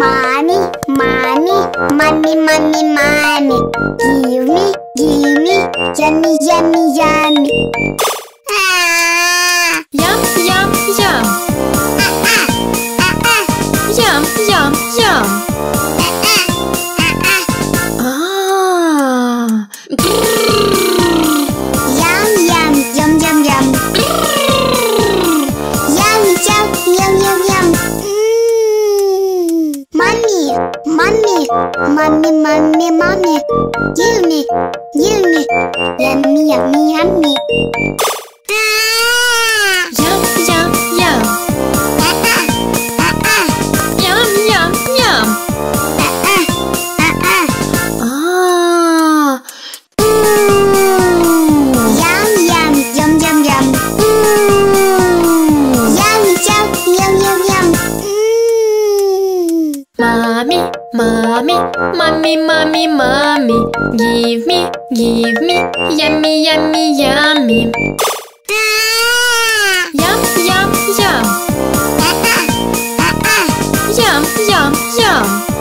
Mommy, mommy, mommy, mommy, mommy. Give me, give me, yummy, yummy, yummy. Ah, Yum, yum, yum. ah, ah, ah, Yum, yum, yum. ah, ah. Ah. Yum, mommy, mommy, mommy, me, yummy, yummy, yummy. Ah, Mommy, mommy, mommy, mommy, mommy Give me, give me, yummy, yummy, yummy. Yum, yum, yum. Yum, yum, yum.